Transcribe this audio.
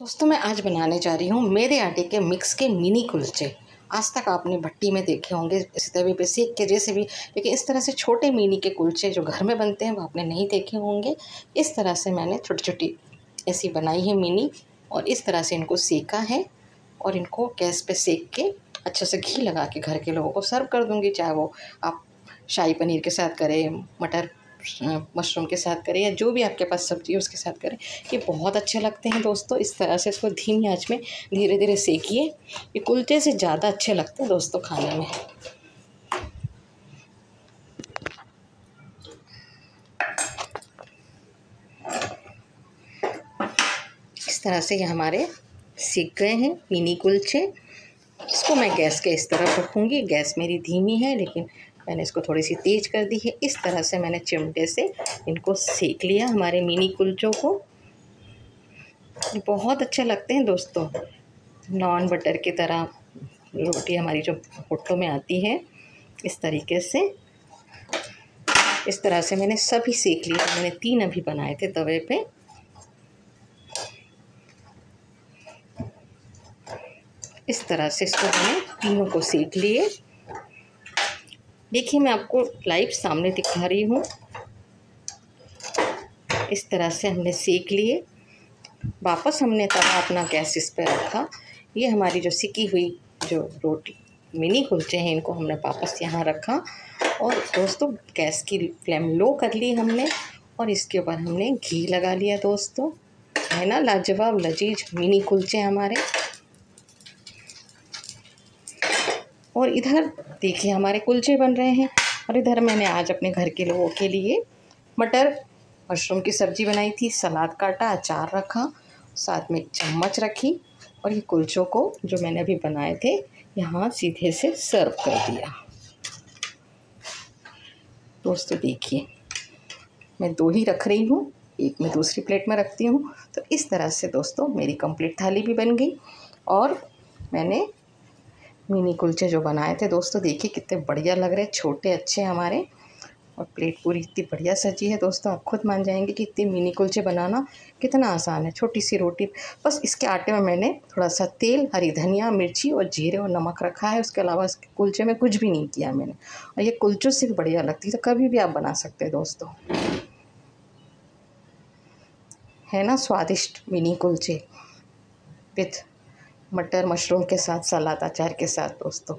दोस्तों, मैं आज बनाने जा रही हूँ मेरे आटे के मिक्स के मिनी कुलचे। आज तक आपने भट्टी में देखे होंगे, इस तवे पे सेक के जैसे भी लेकिन इस तरह से छोटे मिनी के कुलचे जो घर में बनते हैं, वो आपने नहीं देखे होंगे। इस तरह से मैंने छोटी छोटी ऐसी बनाई है मिनी, और इस तरह से इनको सेका है, और इनको गैस पे सेक के अच्छे से घी लगा के घर के लोगों को सर्व कर दूँगी, चाहे वो आप शाही पनीर के साथ करें, मटर मशरूम के साथ करें या जो भी आपके पास सब्ज़ी है उसके साथ करें। ये बहुत अच्छे लगते हैं दोस्तों। इस तरह से इसको धीमी आँच में धीरे धीरे सेकिए। ये कुलचे से ज़्यादा अच्छे लगते हैं दोस्तों खाने में। इस तरह से ये हमारे सीख गए हैं मिनी कुलचे। इसको मैं गैस के इस तरफ़ रखूँगी। गैस मेरी धीमी है, लेकिन मैंने इसको थोड़ी सी तेज़ कर दी है। इस तरह से मैंने चिमटे से इनको सेक लिया हमारे मिनी कुलचों को। बहुत अच्छे लगते हैं दोस्तों। नॉन बटर की तरह रोटी हमारी जो भुट्टों में आती है, इस तरीके से। इस तरह से मैंने सभी सेक लिए। मैंने तीन अभी बनाए थे तवे पे। इस तरह से इसको मैंने तीनों को सेक लिए। देखिए, मैं आपको लाइव सामने दिखा रही हूँ। इस तरह से हमने सेक लिए। वापस हमने तवा अपना गैस इस पर रखा। ये हमारी जो सिकी हुई जो रोटी, मिनी कुलचे हैं, इनको हमने वापस यहाँ रखा। और दोस्तों, गैस की फ्लेम लो कर ली हमने और इसके ऊपर हमने घी लगा लिया दोस्तों। है ना? लाजवाब, लजीज मिनी कुलचे हमारे। और इधर देखिए हमारे कुलचे बन रहे हैं और इधर मैंने आज अपने घर के लोगों के लिए मटर, मशरूम की सब्ज़ी बनाई थी, सलाद काटा, अचार रखा, साथ में चम्मच रखी और ये कुलचों को जो मैंने अभी बनाए थे, यहाँ सीधे से सर्व कर दिया। दोस्तों देखिए, मैं दो ही रख रही हूँ, एक मैं दूसरी प्लेट में रखती हूँ तो इस तरह से दोस्तों मेरी कंप्लीट थाली भी बन गई और मैंने मिनी कुलचे जो बनाए थे, दोस्तों देखिए कितने बढ़िया लग रहे छोटे अच्छे हमारे। और प्लेट पूरी इतनी बढ़िया सजी है, दोस्तों आप खुद मान जाएँगे कि इतनी मिनी कुलचे बनाना कितना आसान है, छोटी सी रोटी। बस इसके आटे में मैंने थोड़ा सा तेल, हरी धनिया, मिर्ची और जीरे और नमक रखा है। उसके अलावा इसके कुलचे में कुछ भी नहीं किया मैंने। और ये कुलचों से भी बढ़िया लगती है तो कभी भी आप बना सकते हैं, दोस्तों। है ना, स्वादिष्ट मिनी कुलचे विथ मटर मशरूम के साथ सलाद अचार के साथ दोस्तों।